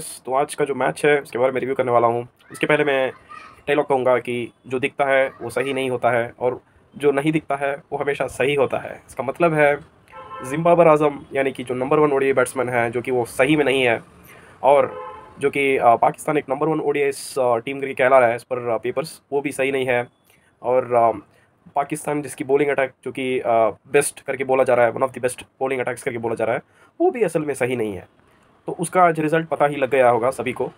तो आज का जो मैच है उसके बारे में रिव्यू करने वाला हूँ। उसके पहले मैं डायलॉग कहूँगा कि जो दिखता है, वो सही नहीं होता है, और जो नहीं दिखता है, वो हमेशा सही होता है। इसका मतलब है जिम्बाबर आज़म, यानी कि जो नंबर वन ओडीआई बैट्समैन है, जो कि वो सही में नहीं है, और जो कि पाकिस्तान एक नंबर वन ओडीआई इस टीम के कहला रहा है, इस पर पेपर्स वो भी सही नहीं है। और पाकिस्तान जिसकी बॉलिंग अटैक जो कि बेस्ट करके बोला जा रहा है one of the best bowling attacks करके बोला जा रहा है, वो भी असल में सही नहीं है। तो उसका आज रिज़ल्ट पता ही लग गया होगा सभी को।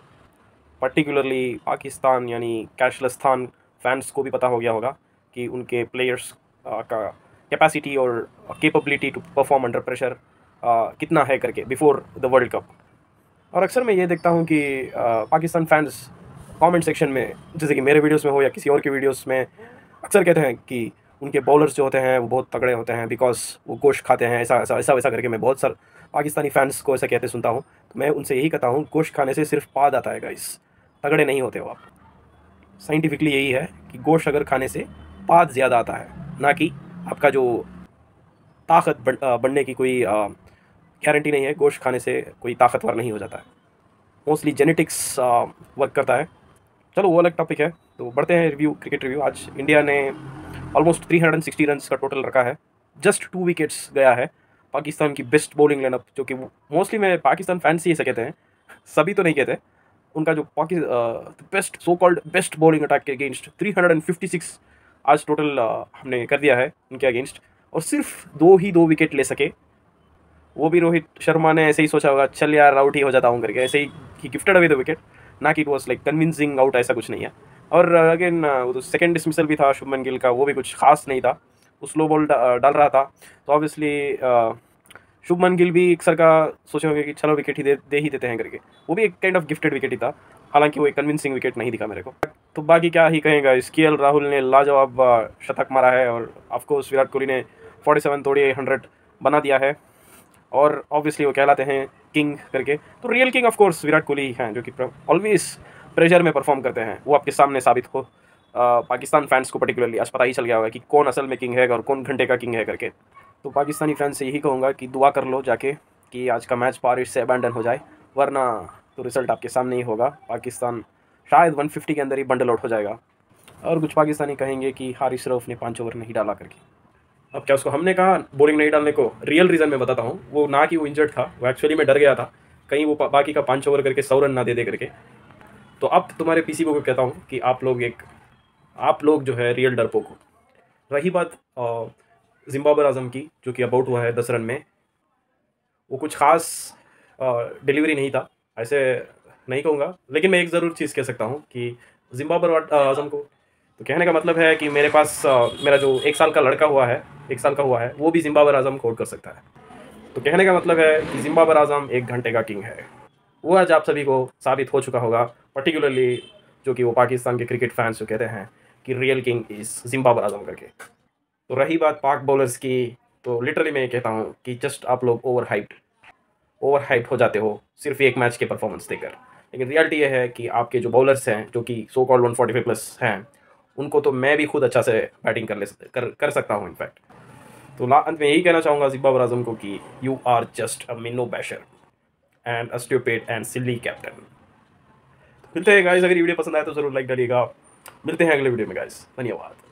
पर्टिकुलरली पाकिस्तान, यानी कैशलस्थान फैंस को भी पता हो गया होगा कि उनके प्लेयर्स का कैपेसिटी और capability to perform under pressure कितना है करके बिफोर द वर्ल्ड कप और अक्सर मैं ये देखता हूँ कि पाकिस्तान फैंस कमेंट सेक्शन में, जैसे कि मेरे वीडियोस में हो या किसी और के वीडियोस में, अक्सर कहते हैं कि उनके बॉलर्स जो होते हैं, वो बहुत तगड़े होते हैं बिकॉज़ वो गोश्त खाते हैं, ऐसा ऐसा ऐसा वैसा करके मैं बहुत सारे पाकिस्तानी फैंस को ऐसा कहते सुनता हूँ। तो मैं उनसे यही कहता हूँ, गोश्त खाने से सिर्फ़ पाद आता है गाइस तगड़े नहीं होते हो आप। साइंटिफिकली यही है कि गोश्त अगर खाने से पाद ज़्यादा आता है, ना कि आपका जो ताकत बढ़ने की कोई गारंटी नहीं है, गोश्त खाने से कोई ताकतवर नहीं हो जाता है। मोस्टली जेनेटिक्स वर्क करता है। चलो वो अलग टॉपिक है तो बढ़ते हैं रिव्यू क्रिकेट रिव्यू आज इंडिया ने ऑलमोस्ट 360 रन का टोटल रखा है। जस्ट टू विकेट्स गया है पाकिस्तान की बेस्ट बॉलिंग लाइनअप जो कि मोस्टली मैं पाकिस्तान फैंस ही ऐसे कहते हैं। सभी तो नहीं कहते। उनका जो पाकि best so called best bowling attack के अगेंस्ट 356 आज टोटल हमने कर दिया है उनके अगेंस्ट और सिर्फ़ दो ही दो विकेट ले सके। वो भी रोहित शर्मा ने ऐसे ही सोचा होगा, चल यार आउट ही हो जाता हूँ करके। ऐसे ही गिफ्टेड अवे द विकेट ना कि it was like convincing out ऐसा कुछ नहीं है। और अगेन सेकेंड डिसमिसल भी था शुभमन गिल का, वो भी कुछ खास नहीं था। वो स्लो बॉल डाल रहा था। तो ऑब्वियसली शुभमन गिल भी एक सर का सोचे होंगे कि चलो विकेट ही दे दे ही देते हैं करके। वो भी एक काइंड ऑफ़ गिफ्टेड विकेट ही था। हालाँकि वो एक कन्विंसिंग विकेट नहीं दिखा मेरे को। तो बाकी क्या ही कहेंगा इस के राहुल ने लाजवाब शतक मारा है और ऑफकोर्स विराट कोहली ने फोर्टी सेवन तोड़ी हंड्रेड बना दिया है। और ऑब्वियसली वो कहलाते हैं किंग करके। तो real king of course Virat Kohli ही हैं, जो कि ऑलवेज प्रेशर में परफॉर्म करते हैं। वो आपके सामने साबित हो। पाकिस्तान फैंस को पर्टिकुलरली आज पता ही चल गया होगा कि कौन असल में किंग है और कौन घंटे का किंग है करके। तो पाकिस्तानी फैंस से यही कहूँगा कि दुआ कर लो जाके कि आज का मैच बारिश से अबैंडन हो जाए, वरना तो रिज़ल्ट आपके सामने ही होगा। पाकिस्तान शायद 150 के अंदर ही बंडल आउट हो जाएगा। और कुछ पाकिस्तानी कहेंगे कि हारिस रऊफ़ ने पाँच ओवर नहीं डाला करके। अब क्या उसको हमने कहा बॉलिंग नहीं डालने को? रियल रीज़न मैं बताता हूँ। वो ना कि वो इंजर्ड था, वो एक्चुअली मैं डर गया था। कहीं वो बाकी का पाँच ओवर करके सौ रन ना दे दे करके। तो अब तुम्हारे पीसी को कहता हूँ कि आप लोग एक, आप लोग जो है रियल डरपो को रही बात जिम्बाबर आज़म की, जो कि अबाउट हुआ है दस रन में। वो कुछ ख़ास डिलीवरी नहीं था, ऐसे नहीं कहूँगा। लेकिन मैं एक ज़रूर चीज़ कह सकता हूँ कि जिम्बाबर आज़म को तो कहने का मतलब है कि मेरे पास मेरा जो एक साल का लड़का हुआ है, एक साल का हुआ है, वो भी जिम्बाबर आज़म कोड कर सकता है। तो कहने का मतलब है कि जिम्बाबर आज़म एक घंटे का किंग है। वो आज आप सभी को साबित हो चुका होगा पर्टिकुलरली जो कि वो पाकिस्तान के क्रिकेट फैंस जो कहते हैं कि real king is Zimbabar Azam करके। तो रही बात पाक बॉलर्स की तो लिटरली मैं ये कहता हूँ कि जस्ट आप लोग ओवर हाइट ओवर हाइट हो जाते हो सिर्फ़ एक मैच के परफॉर्मेंस देकर। लेकिन रियलिटी ये है कि आपके जो बॉलर्स हैं, जो कि so called one forty five plus हैं, उनको तो मैं भी खुद अच्छा से बैटिंग कर ले, कर कर सकता हूँ इनफैक्ट तो ला, अंत में यही कहना चाहूँगा जिब्बाबर आज़म को कि you are just a minnow basher and a stupid and silly captain मिलते हैं गाइस अगर वीडियो पसंद आए तो ज़रूर लाइक करिएगा मिलते हैं अगले वीडियो में गाइस धन्यवाद।